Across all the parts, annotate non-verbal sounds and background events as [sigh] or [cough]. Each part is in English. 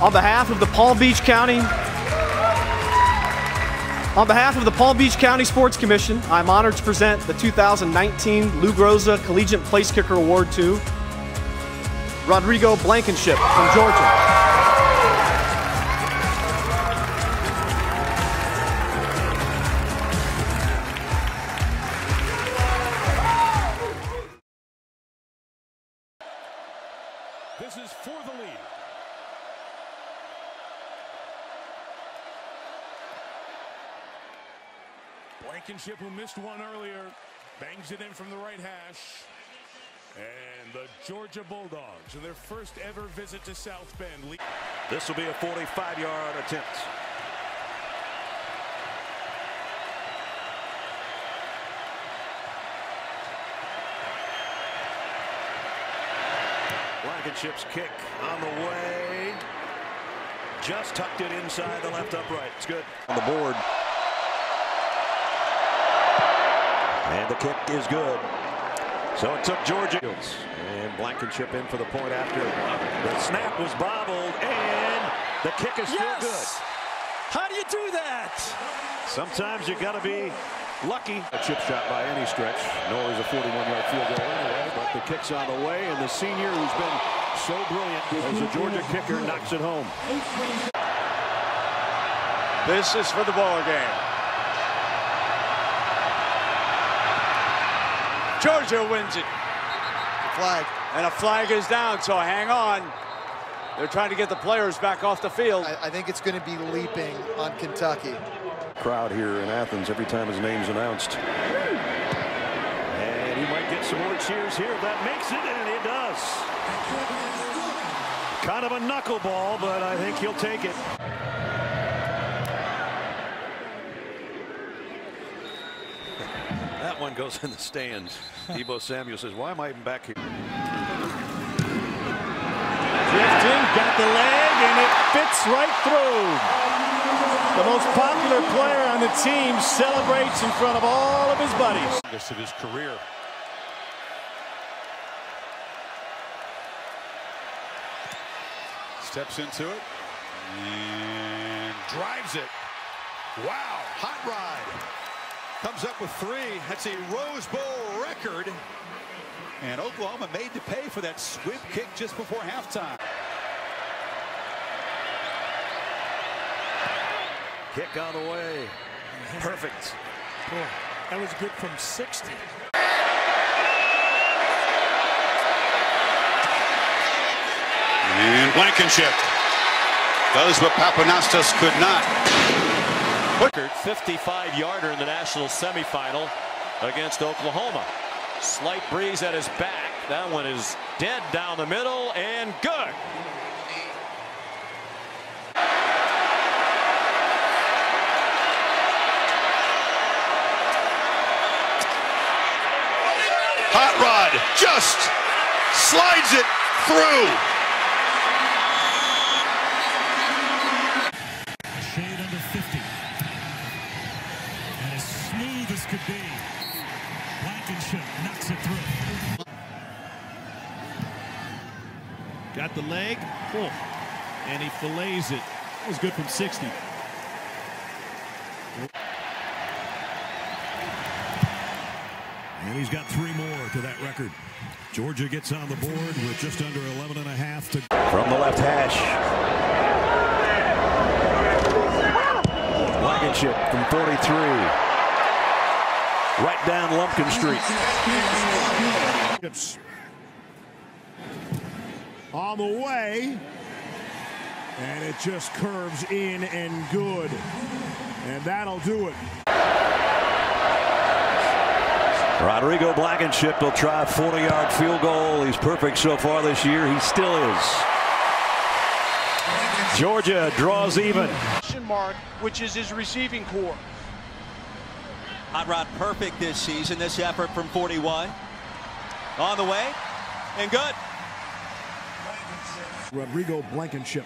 On behalf of the Palm Beach County on behalf of the Palm Beach County Sports Commission, I'm honored to present the 2019 Lou Groza Collegiate Place Kicker Award to Rodrigo Blankenship from Georgia. This is for the lead. Blankenship, who missed one earlier, bangs it in from the right hash. And the Georgia Bulldogs, in their first ever visit to South Bend. This will be a 45-yard attempt. Blankenship's kick on the way. Just tucked it inside the left upright. It's good. On the board. And the kick is good. So it took Georgia. And Blankenship in for the point after. The snap was bobbled and the kick is still yes! good. How do you do that? Sometimes you got to be lucky. A chip shot by any stretch, nor is a 41-yard field goal anyway, but the kick's on the way, and the senior who's been so brilliant as a Georgia kicker knocks it home. This is for the ball game. Georgia wins it. Flag. And a flag is down, so hang on. They're trying to get the players back off the field. I, I think it's going to be leaping on Kentucky. Crowd here in Athens every time his name's announced. And he might get some more cheers here. That makes it, and it does. Kind of a knuckleball, but I think he'll take it. That one goes in the stands. Deebo Samuel says, why am I even back here? Drifting, got the leg, and it fits right through. The most popular player on the team celebrates in front of all of his buddies. Of his career. Steps into it and drives it. Wow, hot ride. Comes up with three. That's a Rose Bowl record. And Oklahoma made to pay for that squib kick just before halftime. Kick on the way. Perfect. Boy, that was good from 60. And Blankenship does what Papanastos could not. 55-yarder in the national semifinal against Oklahoma. Slight breeze at his back. That one is dead down the middle and good. Hot Rod just slides it through. Smooth as could be, Blankenship knocks it through. Got the leg. Oh, and he fillets it. That was good from 60. And he's got three more to that record. Georgia gets on the board with just under 11 and a half to From the left hash. Blankenship from 43. Right down Lumpkin Street. On the way. And it just curves in and good. And that'll do it. Rodrigo Blankenship will try a 40-yard field goal. He's perfect so far this year. He still is. Georgia draws even. Mark, which is his receiving corps. Hot Rod perfect this season. This effort from 41. On the way. And good. Rodrigo Blankenship.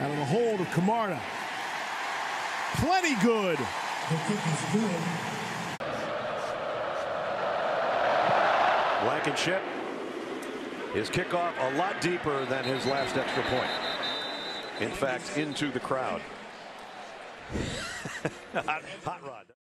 Out of the hold of Camarda. Plenty good. Blankenship His kickoff a lot deeper than his last extra point. In fact, into the crowd. [laughs] hot, hot rod.